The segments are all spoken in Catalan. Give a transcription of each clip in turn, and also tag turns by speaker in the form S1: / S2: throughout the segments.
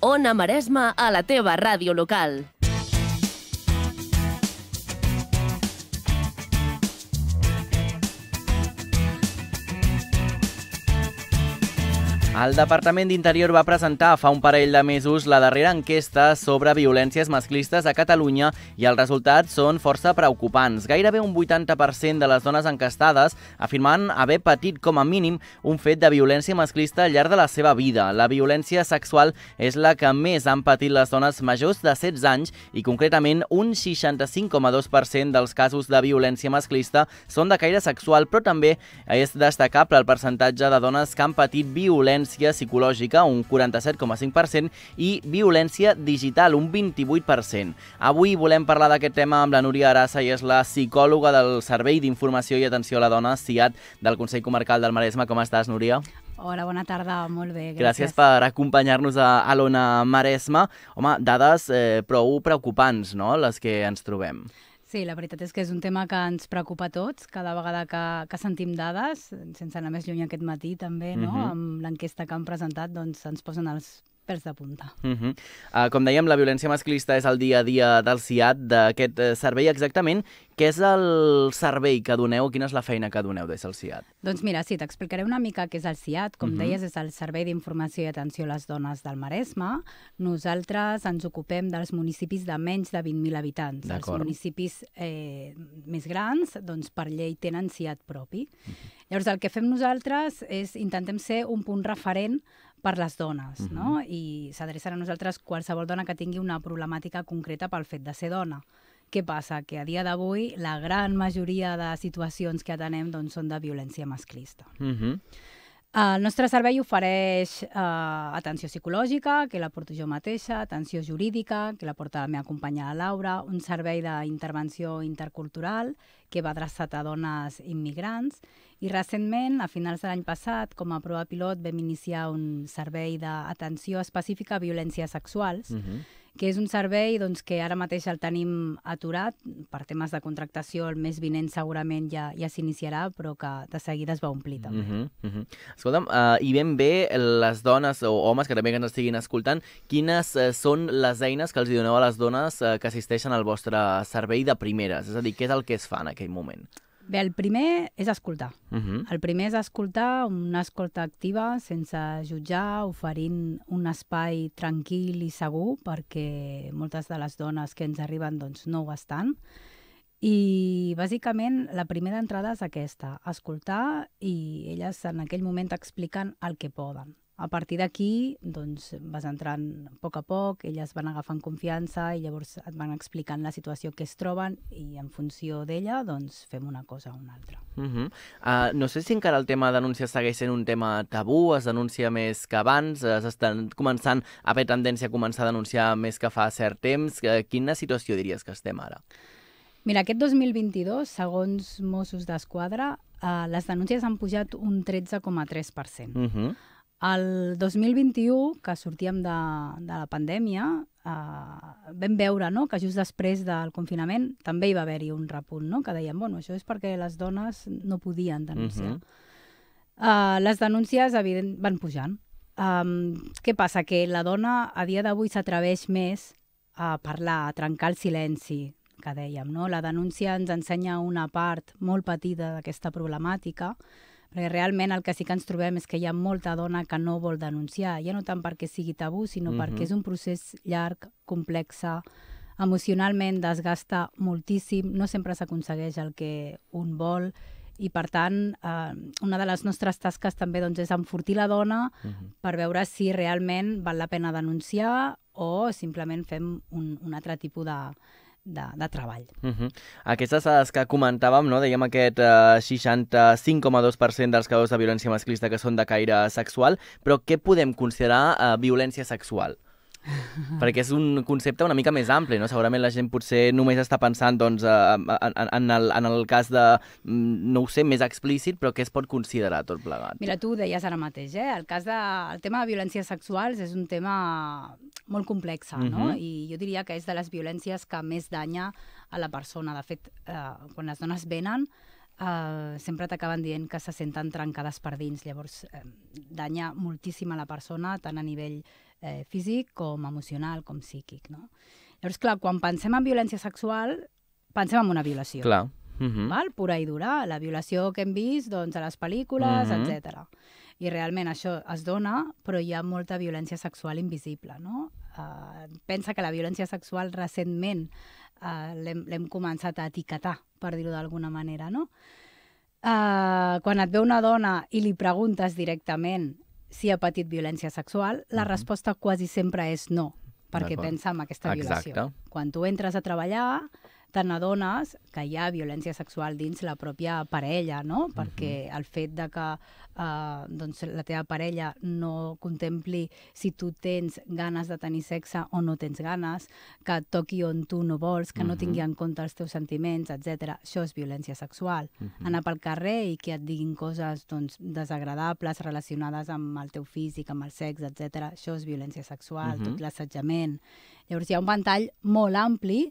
S1: Ona Maresma a la teva ràdio local.
S2: El Departament d'Interior va presentar fa un parell de mesos la darrera enquesta sobre violències masclistes a Catalunya i els resultats són força preocupants. Gairebé un 80% de les dones encastades afirmant haver patit com a mínim un fet de violència masclista al llarg de la seva vida. La violència sexual és la que més han patit les dones majors de 16 anys i concretament un 65,2% dels casos de violència masclista són de caire sexual, però també és destacable el percentatge de dones que han patit violència violència psicològica, un 47,5%, i violència digital, un 28%. Avui volem parlar d'aquest tema amb la Núria Arassa, i és la psicòloga del Servei d'Informació i Atenció a la Dona, CIAT, del Consell Comarcal del Maresme. Com estàs, Núria?
S3: Hola, bona tarda, molt bé,
S2: gràcies. Gràcies per acompanyar-nos a, a l'Ona Maresme. Home, dades eh, prou preocupants, no?, les que ens trobem.
S3: Sí, la veritat és que és un tema que ens preocupa a tots, cada vegada que, que sentim dades, sense anar més lluny aquest matí també, no? Mhm. -huh. amb l'enquesta que han presentat, doncs ens posen els pèls de punta.
S2: Uh -huh. uh, com dèiem, la violència masclista és el dia a dia del CIAT, d'aquest uh, servei exactament. Què és el servei que doneu? Quina és la feina que doneu des del CIAT?
S3: Doncs mira, sí, t'explicaré una mica què és el CIAT. Com uh -huh. deies, és el Servei d'Informació i Atenció a les Dones del Maresme. Nosaltres ens ocupem dels municipis de menys de 20.000 habitants. Els municipis eh, més grans, doncs per llei tenen CIAT propi. Uh -huh. Llavors, el que fem nosaltres és intentem ser un punt referent per les dones, uh -huh. no? I s'adrecen a nosaltres qualsevol dona que tingui una problemàtica concreta pel fet de ser dona. Què passa? Que a dia d'avui la gran majoria de situacions que atenem doncs, són de violència masclista. Uh -huh. El nostre servei ofereix eh, atenció psicològica, que la porto jo mateixa, atenció jurídica, que la porta la meva companya Laura, un servei d'intervenció intercultural que va adreçat a dones immigrants i recentment, a finals de l'any passat, com a prova pilot, vam iniciar un servei d'atenció específica a violències sexuals, uh mhm. -huh que és un servei doncs, que ara mateix el tenim aturat per temes de contractació, el mes vinent segurament ja ja s'iniciarà, però que de seguida es va omplir també. Uh -huh, uh
S2: -huh. Escolta'm, uh, i ben bé les dones o homes que també que ens estiguin escoltant, quines uh, són les eines que els doneu a les dones uh, que assisteixen al vostre servei de primeres? És a dir, què és el que es fa en aquell moment?
S3: Bé, el primer és escoltar. Uh -huh. El primer és escoltar, una escolta activa, sense jutjar, oferint un espai tranquil i segur, perquè moltes de les dones que ens arriben doncs, no ho estan. I, bàsicament, la primera entrada és aquesta, escoltar i elles en aquell moment expliquen el que poden. A partir d'aquí, doncs, vas entrant a poc a poc, elles van agafant confiança i llavors et van explicant la situació que es troben i en funció d'ella, doncs, fem una cosa o una altra.
S2: Uh -huh. uh, no sé si encara el tema de denúncia segueix sent un tema tabú, es denuncia més que abans, s'estan començant a haver tendència a començar a denunciar més que fa cert temps. Uh, quina situació diries que estem ara?
S3: Mira, aquest 2022, segons Mossos d'Esquadra, uh, les denúncies han pujat un 13,3%. Uh -huh el 2021, que sortíem de, de la pandèmia, eh, vam veure no, que just després del confinament també hi va haver-hi un repunt, no? que deien, bueno, això és perquè les dones no podien denunciar. Uh -huh. uh, les denúncies, evident, van pujant. Um, què passa? Que la dona a dia d'avui s'atreveix més a parlar, a trencar el silenci, que dèiem, no? La denúncia ens ensenya una part molt petita d'aquesta problemàtica, perquè realment el que sí que ens trobem és que hi ha molta dona que no vol denunciar, ja no tant perquè sigui tabú, sinó mm -hmm. perquè és un procés llarg, complex, emocionalment desgasta moltíssim, no sempre s'aconsegueix el que un vol, i per tant eh, una de les nostres tasques també doncs, és enfortir la dona uh -huh. per veure si realment val la pena denunciar o simplement fem un, un altre tipus de, de, de treball. Uh
S2: -huh. Aquestes dades que comentàvem, no? dèiem aquest uh, 65,2% dels casos de violència masclista que són de caire sexual, però què podem considerar uh, violència sexual? Perquè és un concepte una mica més ampli, no? Segurament la gent potser només està pensant doncs, en, en, el, en el cas de, mm, no ho sé, més explícit, però què es pot considerar tot plegat?
S3: Mira, tu ho deies ara mateix, eh? El, cas de, el tema de violències sexuals és un tema molt complex, no? Mhm. -huh. I jo diria que és de les violències que més danya a la persona. De fet, eh, quan les dones venen, Uh, sempre t'acaben dient que se senten trencades per dins, llavors eh, danya moltíssim a la persona, tant a nivell eh, físic com emocional, com psíquic, no? Llavors, clar, quan pensem en violència sexual, pensem en una violació.
S2: Clar. Uh -huh.
S3: val? pura i dura, la violació que hem vist doncs, a les pel·lícules, uh -huh. etc. I realment això es dona, però hi ha molta violència sexual invisible. No? Uh, pensa que la violència sexual recentment uh, l'hem començat a etiquetar, per dir-ho d'alguna manera. No? Uh, quan et ve una dona i li preguntes directament si ha patit violència sexual, la uh -huh. resposta quasi sempre és no, perquè pensa en aquesta violació.
S2: Exacte.
S3: Quan tu entres a treballar, te n'adones que hi ha violència sexual dins la pròpia parella, no? -huh. Perquè el fet de que uh, doncs, la teva parella no contempli si tu tens ganes de tenir sexe o no tens ganes, que et toqui on tu no vols, que no tingui en compte els teus sentiments, etc. Això és violència sexual. -huh. Anar pel carrer i que et diguin coses doncs, desagradables relacionades amb el teu físic, amb el sexe, etc. Això és violència sexual, tot l'assetjament. Llavors hi ha un ventall molt ampli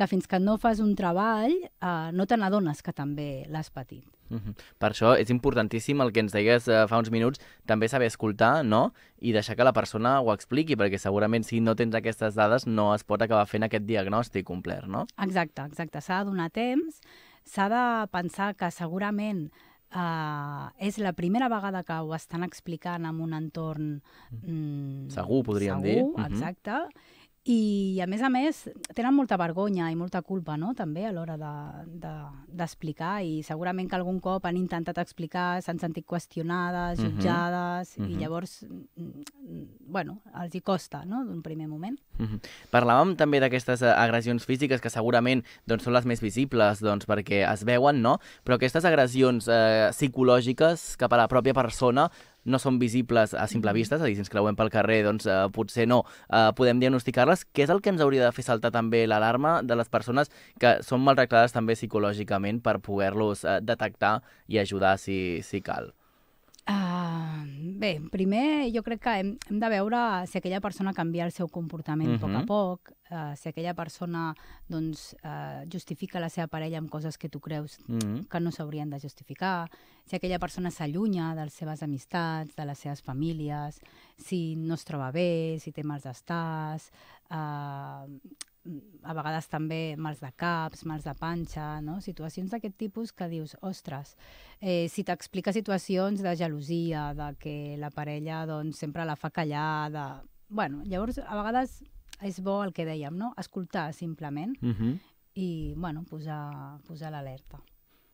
S3: que fins que no fas un treball eh, no te n'adones que també l'has patit.
S2: Uh -huh. Per això és importantíssim el que ens deies uh, fa uns minuts, també saber escoltar, no? I deixar que la persona ho expliqui, perquè segurament si no tens aquestes dades no es pot acabar fent aquest diagnòstic complet, no?
S3: Exacte, exacte. S'ha de donar temps, s'ha de pensar que segurament Uh, és la primera vegada que ho estan explicant en un entorn...
S2: Mm, segur, podríem
S3: segur,
S2: dir.
S3: Segur, exacte. Uh -huh i, a més a més, tenen molta vergonya i molta culpa, no?, també a l'hora d'explicar de, de, i segurament que algun cop han intentat explicar, s'han sentit qüestionades, mhm. jutjades, uh -huh. Uh -huh. i mhm. llavors, mm, bueno, els hi costa, no?, d'un primer moment.
S2: Uh mhm. -huh. Parlàvem també d'aquestes eh, agressions físiques que segurament doncs, són les més visibles doncs, perquè es veuen, no?, però aquestes agressions eh, psicològiques cap a la pròpia persona no són visibles a simple vista, és a dir, si ens creuem pel carrer, doncs eh, potser no eh, podem diagnosticar-les. Què és el que ens hauria de fer saltar també l'alarma de les persones que són maltractades també psicològicament per poder-los eh, detectar i ajudar si, si cal?
S3: Uh, bé, primer jo crec que hem, hem de veure si aquella persona canvia el seu comportament uh -huh. a poc a poc, uh, si aquella persona doncs, uh, justifica la seva parella amb coses que tu creus uh -huh. que no s'haurien de justificar, si aquella persona s'allunya de les seves amistats, de les seves famílies, si no es troba bé, si té mals estats, uh, a vegades també mals de caps, mals de panxa, no? situacions d'aquest tipus que dius, ostres, eh, si t'explica situacions de gelosia, de que la parella doncs, sempre la fa callar, de... Bueno, llavors, a vegades és bo el que dèiem, no? Escoltar, simplement, uh -huh. i, bueno, posar, posar l'alerta.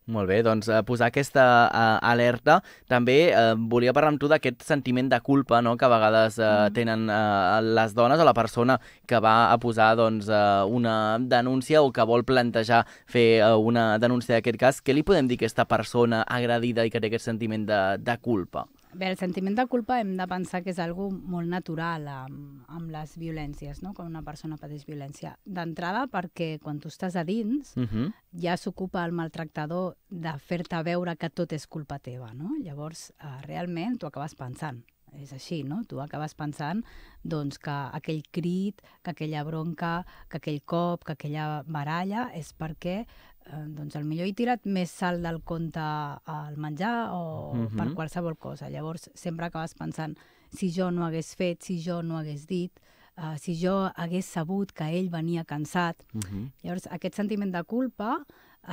S2: Molt bé, doncs eh, posar aquesta uh, alerta. També eh, volia parlar amb tu d'aquest sentiment de culpa no? que a vegades eh, mm. tenen eh, les dones o la persona que va a posar doncs, eh, una denúncia o que vol plantejar fer eh, una denúncia d'aquest cas. Què li podem dir a aquesta persona agredida i que té aquest sentiment de, de culpa?
S3: Bé, el sentiment de culpa hem de pensar que és algo molt natural amb, amb les violències, no? quan una persona pateix violència. D'entrada, perquè quan tu estàs a dins, uh -huh. ja s'ocupa el maltractador de fer-te veure que tot és culpa teva. No? Llavors, eh, realment, tu acabes pensant, és així, no? Tu acabes pensant doncs, que aquell crit, que aquella bronca, que aquell cop, que aquella baralla és perquè eh, doncs millor he tirat més sal del compte al menjar o uh -huh. per qualsevol cosa. Llavors sempre acabes pensant si jo no hagués fet, si jo no hagués dit, uh, si jo hagués sabut que ell venia cansat. Uh -huh. Llavors aquest sentiment de culpa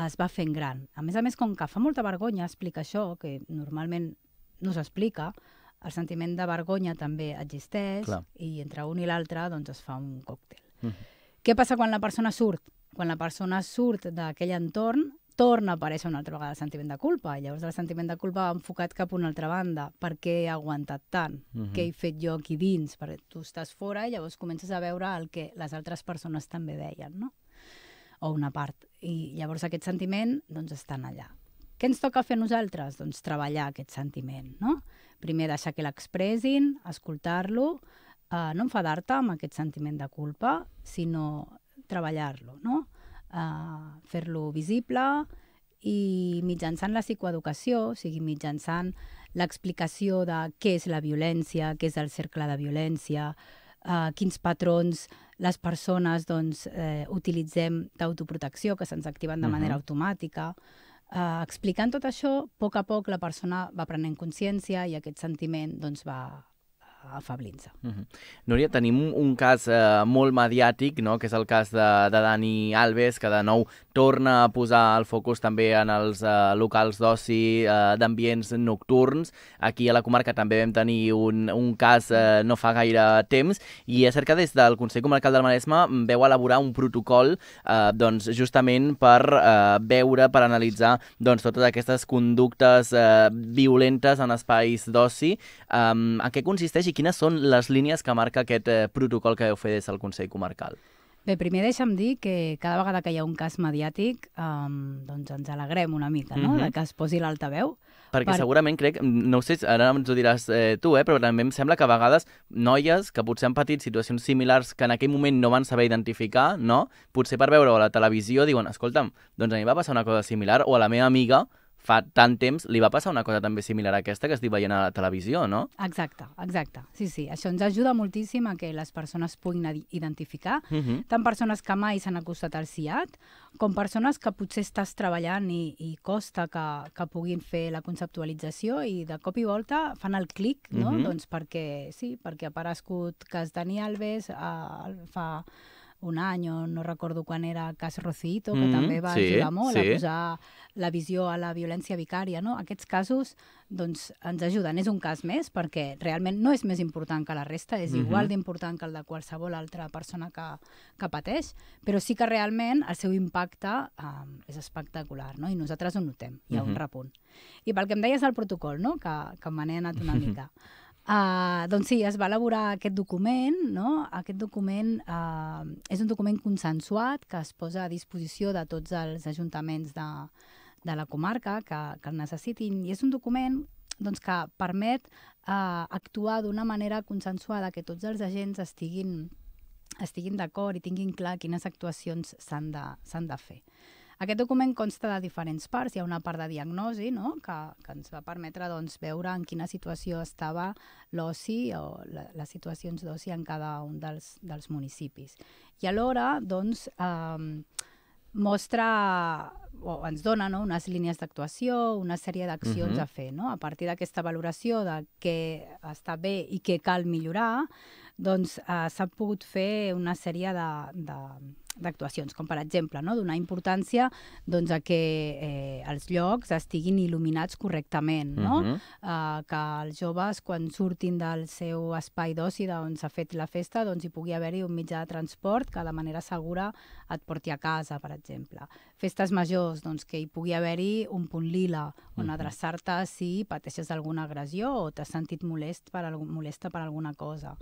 S3: es va fent gran. A més a més, com que fa molta vergonya explicar això, que normalment no s'explica, el sentiment de vergonya també existeix Clar. i entre un i l'altre doncs, es fa un còctel. Uh -huh. Què passa quan la persona surt? quan la persona surt d'aquell entorn, torna a aparèixer una altra vegada el sentiment de culpa. Llavors el sentiment de culpa va enfocat cap a una altra banda. Per què he aguantat tant? Uh -huh. Què he fet jo aquí dins? Perquè tu estàs fora i llavors comences a veure el que les altres persones també veien, no? O una part. I llavors aquest sentiment, doncs, estan allà. Què ens toca fer nosaltres? Doncs treballar aquest sentiment, no? Primer deixar que l'expressin, escoltar-lo, eh, no enfadar-te amb aquest sentiment de culpa, sinó treballar-lo, no? Uh, fer-lo visible i mitjançant la psicoeducació, o sigui, mitjançant l'explicació de què és la violència, què és el cercle de violència, uh, quins patrons les persones doncs, eh, utilitzem d'autoprotecció que se'ns activen de manera uh -huh. automàtica. Uh, explicant tot això, a poc a poc la persona va prenent consciència i aquest sentiment doncs, va, afablint-se.
S2: Uh -huh. Núria, tenim un cas eh, molt mediàtic, no? que és el cas de, de Dani Alves, que de nou torna a posar el focus també en els eh, locals d'oci eh, d'ambients nocturns. Aquí a la comarca també vam tenir un, un cas eh, no fa gaire temps i és cert que des del Consell Comarcal del Maresme veu elaborar un protocol eh, doncs, justament per eh, veure, per analitzar doncs, totes aquestes conductes eh, violentes en espais d'oci. Um, en què consisteix i quines són les línies que marca aquest eh, protocol que heu fet des del Consell Comarcal?
S3: Bé, primer deixa'm dir que cada vegada que hi ha un cas mediàtic um, doncs ens alegrem una mica, no?, mm -hmm. de que es posi l'altaveu.
S2: Perquè per... segurament crec, no sé, ara ens ho diràs eh, tu, eh, però també em sembla que a vegades noies que potser han patit situacions similars que en aquell moment no van saber identificar, no? Potser per veure-ho a la televisió diuen, escolta'm, doncs a mi va passar una cosa similar, o a la meva amiga fa tant temps li va passar una cosa també similar a aquesta que estic veient a la televisió, no?
S3: Exacte, exacte. Sí, sí. Això ens ajuda moltíssim a que les persones puguin identificar, uh mhm. -huh. tant persones que mai s'han acostat al CIAT, com persones que potser estàs treballant i, i costa que, que puguin fer la conceptualització i de cop i volta fan el clic, no? Uh mhm. -huh. Doncs perquè, sí, perquè ha aparegut cas Dani Alves eh, fa un any o no recordo quan era cas Rocito, que mm -hmm, també va sí, ajudar molt sí. a posar la visió a la violència vicària. No? Aquests casos doncs, ens ajuden. És un cas més perquè realment no és més important que la resta, és mm -hmm. igual d'important que el de qualsevol altra persona que, que pateix, però sí que realment el seu impacte um, és espectacular no? i nosaltres ho notem, hi ha mm -hmm. un repunt. I pel que em deies del protocol, no? que, que me n'he anat una mica. Uh, doncs sí, es va elaborar aquest document, no? Aquest document uh, és un document consensuat que es posa a disposició de tots els ajuntaments de, de la comarca que, que el necessitin i és un document doncs, que permet uh, actuar d'una manera consensuada, que tots els agents estiguin, estiguin d'acord i tinguin clar quines actuacions s'han de, de fer. Aquest document consta de diferents parts. Hi ha una part de diagnosi no? que, que ens va permetre doncs, veure en quina situació estava l'oci o la, les situacions d'oci en cada un dels, dels municipis. I alhora doncs, eh, mostra o ens dona no, unes línies d'actuació, una sèrie d'accions uh -huh. a fer. No? A partir d'aquesta valoració de què està bé i què cal millorar, doncs eh, s'ha pogut fer una sèrie de, de, d'actuacions, com per exemple no? donar importància doncs, a que eh, els llocs estiguin il·luminats correctament, no? Uh -huh. uh, que els joves, quan surtin del seu espai d'oci d'on s'ha fet la festa, doncs hi pugui haver-hi un mitjà de transport que de manera segura et porti a casa, per exemple. Festes majors, doncs, que hi pugui haver-hi un punt lila on uh -huh. adreçar-te si pateixes alguna agressió o t'has sentit molest per, molesta per alguna cosa.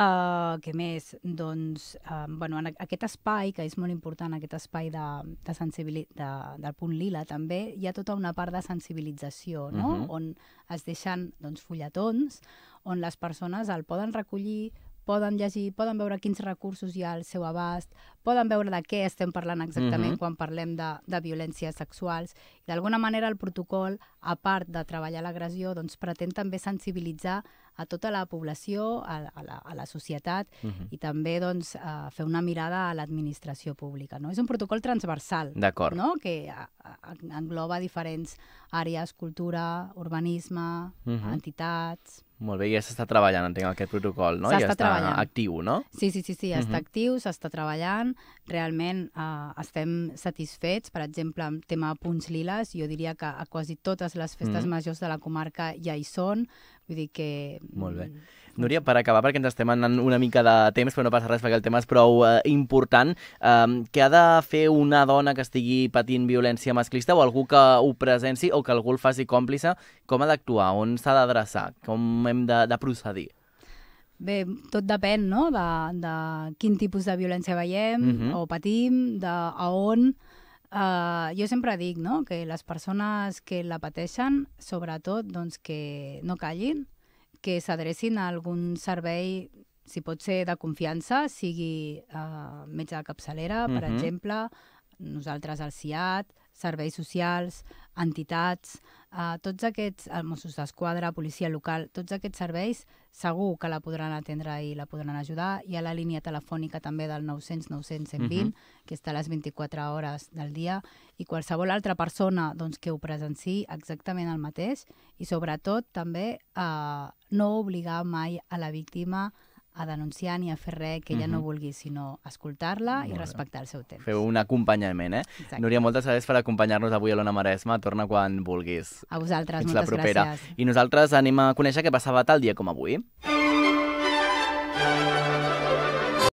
S3: Uh, què més? Doncs, uh, bueno, en aquest espai, que és molt important, aquest espai de, de sensibili de, del punt lila, també hi ha tota una part de sensibilització, no? Uh -huh. On es deixen doncs, fulletons, on les persones el poden recollir, poden llegir, poden veure quins recursos hi ha al seu abast, poden veure de què estem parlant exactament uh -huh. quan parlem de, de violències sexuals. I d'alguna manera el protocol, a part de treballar l'agressió, doncs pretén també sensibilitzar a tota la població, a, a, la, a la societat uh -huh. i també doncs, a fer una mirada a l'administració pública. No? És un protocol transversal no? que a, a, engloba diferents àrees, cultura, urbanisme, uh -huh. entitats...
S2: Molt bé, ja s'està treballant, entenc, aquest protocol, no? Ja està treballant. actiu, no?
S3: Sí, sí, sí, sí ja uh -huh. està actiu, s'està treballant. Realment eh, estem satisfets, per exemple, amb tema punts liles, jo diria que a quasi totes les festes uh -huh. majors de la comarca ja hi són, Vull dir que...
S2: Molt bé. Núria, per acabar, perquè ens estem anant una mica de temps, però no passa res perquè el tema és prou eh, important, eh, què ha de fer una dona que estigui patint violència masclista o algú que ho presenci o que algú el faci còmplice, com ha d'actuar? On s'ha d'adreçar? Com hem de, de procedir?
S3: Bé, tot depèn, no?, de, de quin tipus de violència veiem uh mhm. -huh. o patim, de a on... Uh, jo sempre dic no? que les persones que la pateixen, sobretot, doncs, que no callin, que s'adrecin a algun servei, si pot ser de confiança, sigui uh, metge de capçalera, per uh -huh. exemple, nosaltres al CIAT, serveis socials, entitats, uh, tots aquests, uh, Mossos d'Esquadra, policia local, tots aquests serveis segur que la podran atendre i la podran ajudar. Hi ha la línia telefònica també del 900 900 120, uh -huh. que està a les 24 hores del dia, i qualsevol altra persona doncs, que ho presenci exactament el mateix, i sobretot també uh, no obligar mai a la víctima a denunciar ni a fer res que ella uh -huh. no vulgui, sinó escoltar-la i respectar el seu temps.
S2: Feu un acompanyament, eh? Exacte. Núria, moltes gràcies per acompanyar-nos avui a l'Ona Maresma. Torna quan vulguis.
S3: A vosaltres, Fins moltes la propera. gràcies.
S2: I nosaltres anem a conèixer què passava tal dia com avui. Música